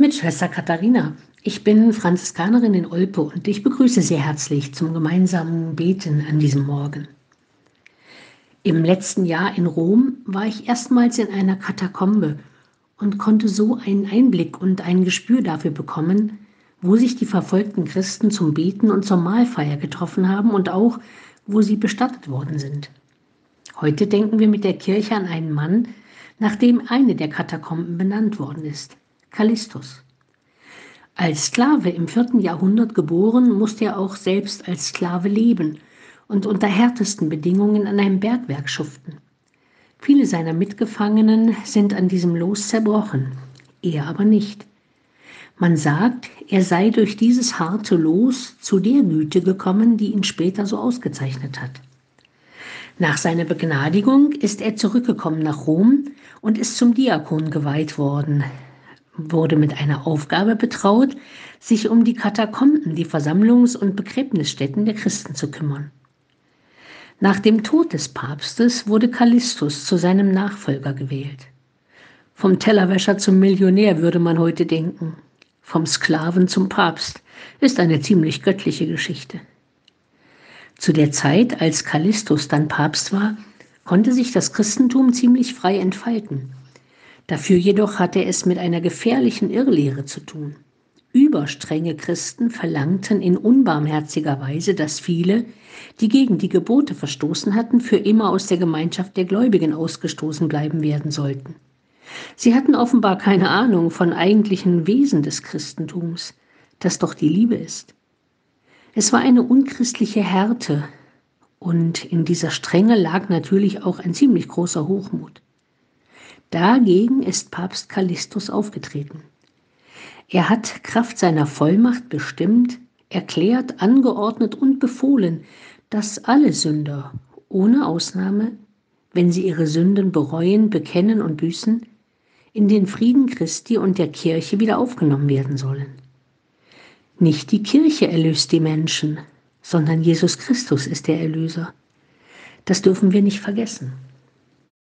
mit Schwester Katharina. Ich bin Franziskanerin in Olpe und ich begrüße Sie herzlich zum gemeinsamen Beten an diesem Morgen. Im letzten Jahr in Rom war ich erstmals in einer Katakombe und konnte so einen Einblick und ein Gespür dafür bekommen, wo sich die verfolgten Christen zum Beten und zur Mahlfeier getroffen haben und auch, wo sie bestattet worden sind. Heute denken wir mit der Kirche an einen Mann, nach dem eine der Katakomben benannt worden ist, Callistus. Als Sklave im vierten Jahrhundert geboren, musste er auch selbst als Sklave leben und unter härtesten Bedingungen an einem Bergwerk schuften. Viele seiner Mitgefangenen sind an diesem Los zerbrochen, er aber nicht. Man sagt, er sei durch dieses harte Los zu der Güte gekommen, die ihn später so ausgezeichnet hat. Nach seiner Begnadigung ist er zurückgekommen nach Rom und ist zum Diakon geweiht worden, wurde mit einer Aufgabe betraut, sich um die Katakomben, die Versammlungs- und Begräbnisstätten der Christen zu kümmern. Nach dem Tod des Papstes wurde Callistus zu seinem Nachfolger gewählt. Vom Tellerwäscher zum Millionär würde man heute denken. Vom Sklaven zum Papst ist eine ziemlich göttliche Geschichte. Zu der Zeit, als Callistus dann Papst war, konnte sich das Christentum ziemlich frei entfalten. Dafür jedoch hatte es mit einer gefährlichen Irrlehre zu tun. Überstrenge Christen verlangten in unbarmherziger Weise, dass viele, die gegen die Gebote verstoßen hatten, für immer aus der Gemeinschaft der Gläubigen ausgestoßen bleiben werden sollten. Sie hatten offenbar keine Ahnung von eigentlichen Wesen des Christentums, das doch die Liebe ist. Es war eine unchristliche Härte, und in dieser Strenge lag natürlich auch ein ziemlich großer Hochmut. Dagegen ist Papst Callistus aufgetreten. Er hat Kraft seiner Vollmacht bestimmt, erklärt, angeordnet und befohlen, dass alle Sünder ohne Ausnahme, wenn sie ihre Sünden bereuen, bekennen und büßen, in den Frieden Christi und der Kirche wieder aufgenommen werden sollen. Nicht die Kirche erlöst die Menschen, sondern Jesus Christus ist der Erlöser. Das dürfen wir nicht vergessen.